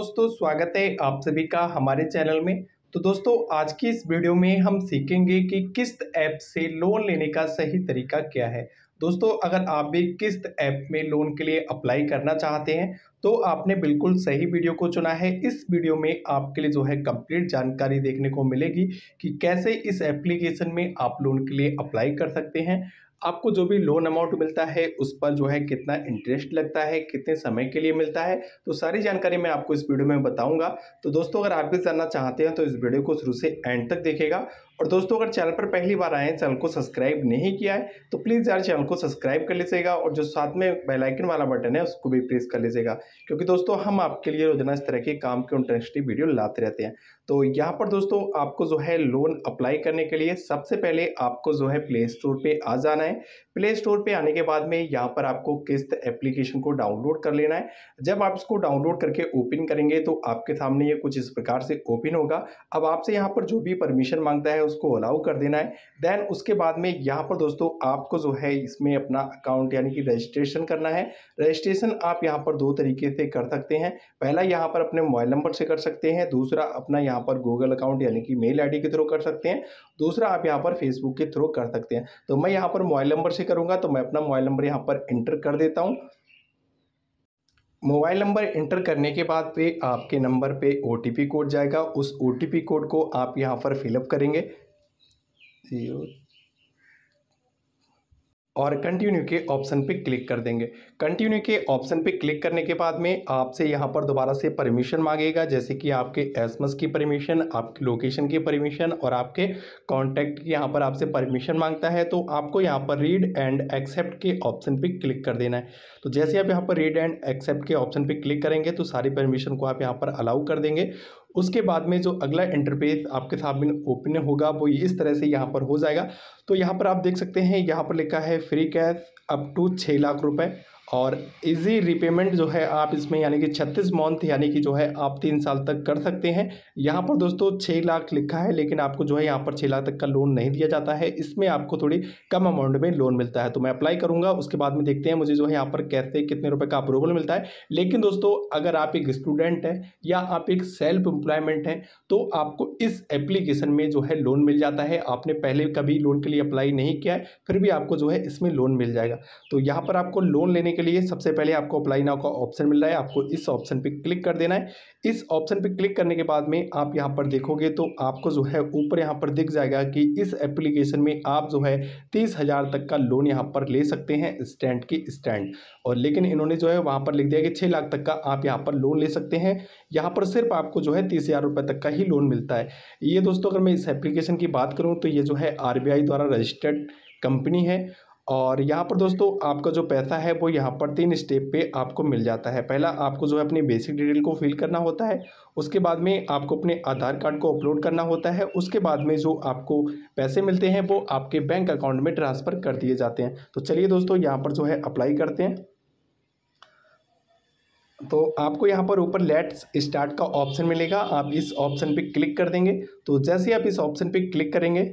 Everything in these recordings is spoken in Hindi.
दोस्तों, स्वागत है आप सभी का हमारे चैनल में। तो दोस्तों, आज की इस वीडियो में हम सीखेंगे कि किस्त ऐप से लोन लेने का सही तरीका क्या है। दोस्तों, अगर आप भी किस्त ऐप में लोन के लिए अप्लाई करना चाहते हैं तो आपने बिल्कुल सही वीडियो को चुना है। इस वीडियो में आपके लिए जो है कंप्लीट जानकारी देखने को मिलेगी कि कैसे इस एप्लीकेशन में आप लोन के लिए अप्लाई कर सकते हैं। आपको जो भी लोन अमाउंट मिलता है, उस पर जो है कितना इंटरेस्ट लगता है, कितने समय के लिए मिलता है तो सारी जानकारी मैं आपको इस वीडियो में बताऊँगा। तो दोस्तों, अगर आप भी जानना चाहते हैं तो इस वीडियो को शुरू से एंड तक देखेगा। और दोस्तों, अगर चैनल पर पहली बार आए चैनल को सब्सक्राइब नहीं किया है तो प्लीज़ यार चैनल को सब्सक्राइब कर लीजिएगा और जो साथ में बेलाइकन वाला बटन है, उसको भी प्रेस कर लीजिएगा। क्योंकि दोस्तों, हम आपके लिए रोज़ाना इस तरह के काम के इंटरेस्टिंग वीडियो लाते रहते हैं। तो यहाँ पर दोस्तों, आपको जो है लोन अप्लाई करने के लिए सबसे पहले आपको जो है प्ले स्टोर पर आ जाना है। प्ले स्टोर पे आने के बाद में यहाँ पर आपको किस्त एप्लीकेशन को डाउनलोड कर लेना है। जब आप इसको डाउनलोड करके ओपन करेंगे तो आपके सामने ये कुछ इस प्रकार से ओपन होगा। अब आपसे यहाँ पर जो भी परमिशन माँगता है उसको अलाउ कर देना है। देन उसके बाद में यहाँ पर दोस्तों आपको जो है इसमें अपना अकाउंट यानी कि रजिस्ट्रेशन करना है। रजिस्ट्रेशन आप यहाँ पर दो तरीके से कर सकते हैं। पहला यहाँ पर अपने मोबाइल नंबर से कर सकते हैं। दूसरा अपना यहाँ पर गूगल अकाउंट यानी कि मेल आईडी के थ्रू कर सकते हैं। दूसरा आप यहाँ पर फेसबुक के थ्रू कर सकते हैं। तो मैं यहाँ पर मोबाइल नंबर से करूँगा तो मैं अपना मोबाइल नंबर यहाँ पर इंटर कर देता हूँ। मोबाइल नंबर इंटर करने के बाद पे आपके नंबर पे ओटीपी कोड जाएगा। उस ओटीपी कोड को आप यहाँ पर फिलअप करेंगे। ज़ीरो और कंटिन्यू के ऑप्शन पे क्लिक कर देंगे। कंटिन्यू के ऑप्शन पे क्लिक करने के बाद में आपसे यहाँ पर दोबारा से परमिशन मांगेगा। जैसे कि आपके एसमस की परमिशन आपकी लोकेशन की परमिशन और आपके कॉन्टैक्ट की यहाँ पर आपसे परमिशन माँगता है तो आपको यहाँ पर रीड एंड एक्सेप्ट के ऑप्शन पे क्लिक कर देना है। तो जैसे आप यहाँ पर रीड एंड एक्सेप्ट के ऑप्शन पर क्लिक करेंगे तो सारी परमिशन को आप यहाँ पर अलाउ कर देंगे। उसके बाद में जो अगला इंटरफेस आपके सामने ओपन होगा, वो इस तरह से यहाँ पर हो जाएगा। तो यहाँ पर आप देख सकते हैं, यहाँ पर लिखा है फ्री कैश अप टू छः लाख रुपए। और इजी रिपेमेंट जो है आप इसमें यानी कि छत्तीस मंथ यानी कि जो है आप तीन साल तक कर सकते हैं। यहाँ पर दोस्तों छः लाख लिखा है, लेकिन आपको जो है यहाँ पर छः लाख तक का लोन नहीं दिया जाता है। इसमें आपको थोड़ी कम अमाउंट में लोन मिलता है। तो मैं अप्लाई करूँगा, उसके बाद में देखते हैं मुझे जो है यहाँ पर कैसे कितने रुपये का अप्रूवल मिलता है। लेकिन दोस्तों अगर आप एक स्टूडेंट हैं या आप एक सेल्फ एम्प्लॉयमेंट हैं तो आपको इस एप्लीकेशन में जो है लोन मिल जाता है। आपने पहले कभी लोन के लिए अप्लाई नहीं किया है, फिर भी आपको जो है इसमें लोन मिल जाएगा। तो यहाँ पर आपको लोन लेने के लिए सबसे पहले आपको अप्लाई नाउ का ऑप्शन मिल रहा है। आपको इस ऑप्शन पे क्लिक कर देना है। इस ऑप्शन पे क्लिक करने के बाद में आप यहाँ पर देखोगे तो आपको जो है ऊपर यहाँ पर दिख जाएगा कि इस एप्लीकेशन में आप जो है तीस हज़ार तक का लोन यहाँ पर ले सकते हैं स्टैंड की स्टैंड और लेकिन इन्होंने जो है वहाँ पर लिख दिया कि छः लाख तक का आप यहाँ पर लोन ले सकते हैं। यहाँ पर सिर्फ़ आपको जो है तीस तक का ही लोन मिलता है। ये दोस्तों अगर मैं इस एप्लीकेशन की बात करूँ तो ये जो है आर द्वारा रजिस्टर्ड कंपनी है। और यहाँ पर दोस्तों आपका जो पैसा है वो यहाँ पर तीन स्टेप पे आपको मिल जाता है। पहला आपको जो है अपनी बेसिक डिटेल को फिल करना होता है, उसके बाद में आपको अपने आधार कार्ड को अपलोड करना होता है, उसके बाद में जो आपको पैसे मिलते हैं वो आपके बैंक अकाउंट में ट्रांसफ़र कर दिए जाते हैं। तो चलिए दोस्तों यहाँ पर जो है अप्लाई करते हैं। तो आपको यहाँ पर ऊपर लेट्स स्टार्ट का ऑप्शन मिलेगा, आप इस ऑप्शन पे क्लिक कर देंगे। तो जैसे आप इस ऑप्शन पे क्लिक करेंगे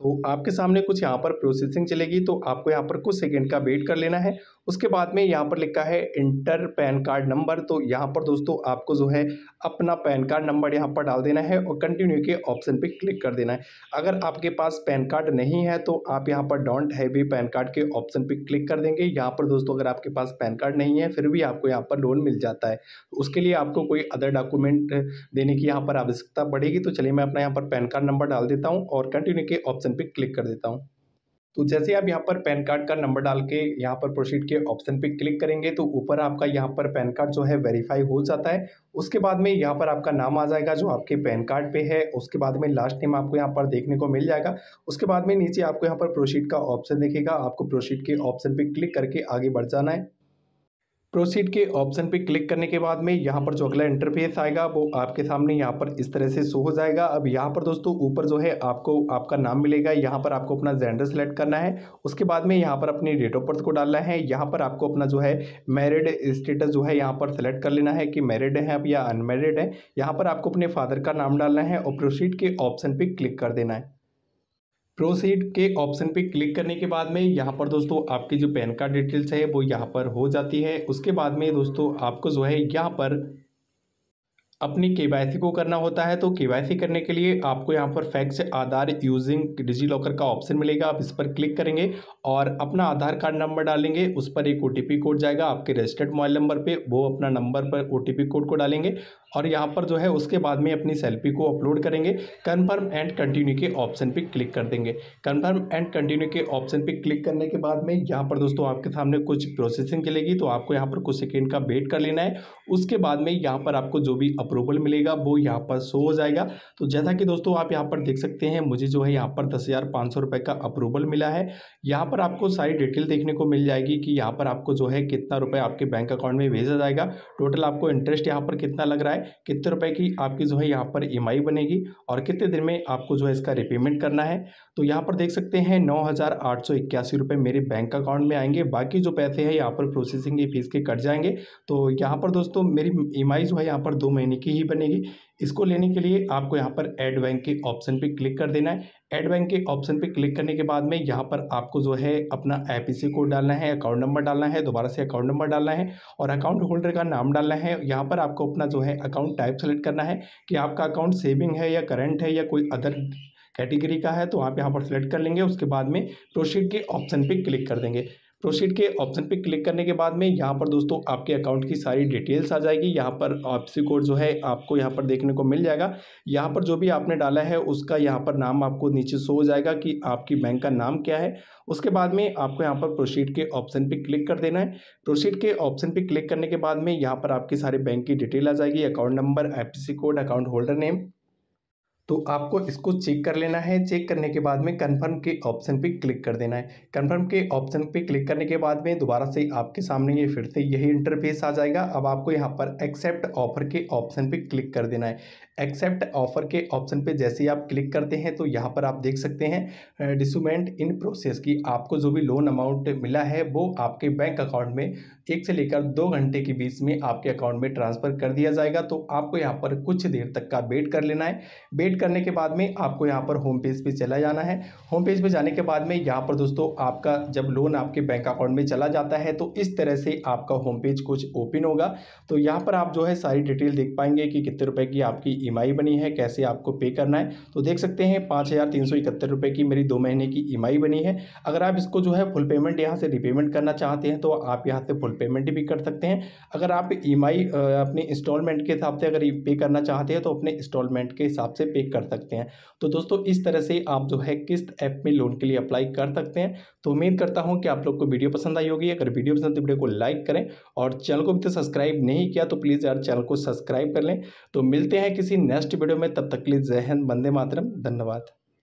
तो आपके सामने कुछ यहाँ पर प्रोसेसिंग चलेगी तो आपको यहाँ पर कुछ सेकंड का वेट कर लेना है उसके बाद में यहाँ पर लिखा है इंटर पैन कार्ड नंबर। तो यहाँ पर दोस्तों आपको जो है अपना पैन कार्ड नंबर यहाँ पर डाल देना है और कंटिन्यू के ऑप्शन पे क्लिक कर देना है। अगर आपके पास पैन कार्ड नहीं है तो आप यहाँ पर डोंट हैव पैन कार्ड के ऑप्शन पे क्लिक कर देंगे। यहाँ पर दोस्तों अगर आपके पास पैन कार्ड नहीं है, फिर भी आपको यहाँ पर लोन मिल जाता है। उसके लिए आपको कोई अदर डॉक्यूमेंट देने की यहाँ पर आवश्यकता पड़ेगी। तो चलिए मैं अपना यहाँ पर पैन कार्ड नंबर डाल देता हूँ और कंटिन्यू के ऑप्शन पर क्लिक कर देता हूँ। तो जैसे आप यहाँ पर पैन कार्ड का नंबर डाल के यहाँ पर प्रोसीड के ऑप्शन पे क्लिक करेंगे तो ऊपर आपका यहाँ पर पैन कार्ड जो है वेरीफाई हो जाता है। उसके बाद में यहाँ पर आपका नाम आ जाएगा जो आपके पैन कार्ड पे है। उसके बाद में लास्ट नेम आपको यहाँ पर देखने को मिल जाएगा। उसके बाद में नीचे आपको यहाँ पर प्रोसीड का ऑप्शन देखेगा। आपको प्रोसीड के ऑप्शन पर क्लिक करके आगे बढ़ जाना है। प्रोसीड के ऑप्शन पे क्लिक करने के बाद में यहाँ पर जो अगला इंटरफेस आएगा, वो आपके सामने यहाँ पर इस तरह से शो हो जाएगा। अब यहाँ पर दोस्तों ऊपर जो है आपको, आपका नाम मिलेगा। यहाँ पर आपको अपना जेंडर सेलेक्ट करना है। उसके बाद में यहाँ पर अपनी डेट ऑफ़ बर्थ को डालना है। यहाँ पर आपको अपना जो है मैरिड स्टेटस जो है यहाँ पर सेलेक्ट कर लेना है कि मैरिड है अब या अनमेरिड है। यहाँ पर आपको अपने फादर का नाम डालना है और प्रोसीड के ऑप्शन पर क्लिक कर देना है। प्रोसीड के ऑप्शन पे क्लिक करने के बाद में यहाँ पर दोस्तों आपकी जो पैन कार्ड डिटेल्स है वो यहाँ पर हो जाती है। उसके बाद में दोस्तों आपको जो है यहाँ पर अपनी के को करना होता है तो के करने के लिए आपको यहाँ पर fax Aadhaar, using DigiLocker का ऑप्शन मिलेगा। आप इस पर क्लिक करेंगे और अपना आधार कार्ड नंबर डालेंगे, उस पर एक ओटीपी कोड जाएगा आपके रजिस्टर्ड मोबाइल नंबर पे, वो अपना नंबर पर ओटीपी कोड को डालेंगे और यहाँ पर जो है उसके बाद में अपनी सेल्फी को अपलोड करेंगे। कन्फर्म एंड कंटिन्यू के ऑप्शन पे क्लिक कर देंगे। कन्फर्म एंड कंटिन्यू के ऑप्शन पे क्लिक करने के बाद में यहाँ पर दोस्तों आपके सामने कुछ प्रोसेसिंग चलेगी तो आपको यहाँ पर कुछ सेकेंड का वेट कर लेना है। उसके बाद में यहाँ पर आपको जो भी अप्रूवल मिलेगा वो यहाँ पर शो हो जाएगा तो जैसा कि दोस्तों आप यहाँ पर देख सकते हैं मुझे जो है यहाँ पर दस हज़ार पाँच सौ रुपये का अप्रूवल मिला है यहाँ पर आपको सारी डिटेल देखने को मिल जाएगी कि यहाँ पर आपको जो है कितना रुपये आपके बैंक अकाउंट में भेजा जाएगा टोटल आपको इंटरेस्ट यहाँ पर कितना लग रहा है कितने रुपये की आपकी जो है यहाँ पर ई बनेगी और कितने दिन में आपको जो है इसका रिपेमेंट करना है तो यहाँ पर देख सकते हैं नौ हज़ार आठ सौ इक्यासी मेरे बैंक अकाउंट में आएँगे बाकी जो पैसे हैं यहाँ पर प्रोसेसिंग फ़ीस के कट जाएँगे तो यहाँ पर दोस्तों मेरी ईएमआई जो है यहाँ पर दो महीने की ही बनेगी। इसको लेने के लिए आपको यहाँ पर एड बैंक के ऑप्शन पे क्लिक कर देना है। एड बैंक के ऑप्शन पे क्लिक करने के बाद में यहाँ पर आपको जो है अपना आई कोड डालना है अकाउंट नंबर डालना है, दोबारा से अकाउंट नंबर डालना है और अकाउंट होल्डर का नाम डालना है। यहाँ पर आपको अपना जो है अकाउंट टाइप सेलेक्ट करना है कि आपका अकाउंट सेविंग है या करेंट है या कोई अदर कैटेगरी का है तो आप यहाँ पर सेलेक्ट कर लेंगे। उसके बाद में प्रोसीड के ऑप्शन पे क्लिक कर देंगे। प्रोसीड के ऑप्शन पे क्लिक करने के बाद में यहाँ पर दोस्तों आपके अकाउंट की सारी डिटेल्स आ जाएगी। यहाँ पर आपसी कोड जो है आपको यहाँ पर देखने को मिल जाएगा। यहाँ पर जो भी आपने डाला है उसका यहाँ पर नाम आपको नीचे शो हो जाएगा कि आपकी बैंक का नाम क्या है। उसके बाद में आपको यहाँ पर प्रोसीड के ऑप्शन पर क्लिक कर देना है। प्रोसीड के ऑप्शन पर क्लिक करने के बाद में यहाँ पर आपकी सारी बैंक की डिटेल आ जाएगी। Account number I code account holder name तो आपको इसको चेक कर लेना है। चेक करने के बाद में कन्फर्म के ऑप्शन पे क्लिक कर देना है। कन्फर्म के ऑप्शन पे क्लिक करने के बाद में दोबारा से आपके सामने ये फिर से यही इंटरफेस आ जाएगा। अब आपको यहाँ पर एक्सेप्ट ऑफ़र के ऑप्शन पे क्लिक कर देना है। एक्सेप्ट ऑफ़र के ऑप्शन पे जैसे ही आप क्लिक करते हैं तो यहाँ पर आप देख सकते हैं डिसमेंट इन प्रोसेस की आपको जो भी लोन अमाउंट मिला है वो आपके बैंक अकाउंट में एक से लेकर दो घंटे के बीच में आपके अकाउंट में ट्रांसफ़र कर दिया जाएगा। तो आपको यहाँ पर कुछ देर तक का वेट कर लेना है। वेट करने के बाद में आपको यहाँ पर होम पेज पे चला जाना है। होम पेज पे जाने के बाद में यहाँ पर दोस्तों आपका जब लोन आपके बैंक अकाउंट में चला जाता है तो इस तरह से आपका होम पेज कुछ ओपन होगा। तो यहाँ पर आप जो है सारी डिटेल देख पाएँगे कि कितने रुपए की आपकी ईएमआई बनी है, कैसे आपको पे करना है। तो देख सकते हैं पाँच हज़ार की मेरी दो महीने की ईएमआई बनी है। अगर आप इसको जो है फुल पेमेंट यहाँ से रिपेमेंट करना चाहते हैं तो आप यहाँ से फुल पेमेंट भी कर सकते हैं। अगर आप ईएमआई अपने इंस्टॉलमेंट के हिसाब से अगर पे करना चाहते हैं तो अपने इंस्टॉलमेंट के हिसाब से पे कर सकते हैं। तो दोस्तों, इस तरह से आप जो है किस्त ऐप में लोन के लिए अप्लाई कर सकते हैं। तो उम्मीद करता हूँ कि आप लोग को वीडियो पसंद आई होगी। अगर वीडियो पसंद तो वीडियो को लाइक करें और चैनल को भी तो सब्सक्राइब नहीं किया तो प्लीज़ यार चैनल को सब्सक्राइब कर लें। तो मिलते हैं किसी नेक्स्ट वीडियो में। तब तक के लिए जय हिंद, वंदे मातरम। धन्यवाद।